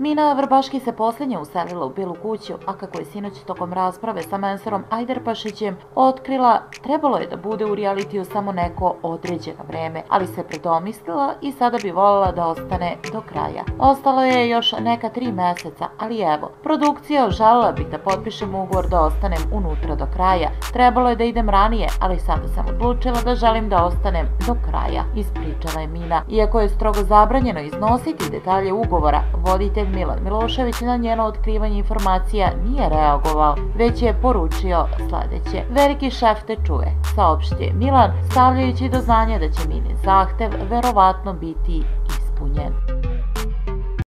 Mina Vrbaški se posljednje uselila u Bilu kuću, a kako je sinoć tokom rasprave sa mensorom Ajderpašićem otkrila, trebalo je da bude u realitiju samo neko određeno vreme, ali se predomislila i sada bi voljela da ostane do kraja. Ostalo je još neka tri meseca, ali evo, produkcija želela bih da potpišem ugovor da ostanem unutra do kraja. Trebalo je da idem ranije, ali sada sam odlučila da želim da ostanem do kraja, ispričala je Mina. Iako je strogo zabranjeno iznositi detalje ugovora, voditelj Milan Milošević na njeno otkrivanje informacija nije reagovao, već je poručio sledeće. Veliki šef te čuje, saopštje Milan, stavljajući do znanja da će Minin zahtev verovatno biti ispunjen.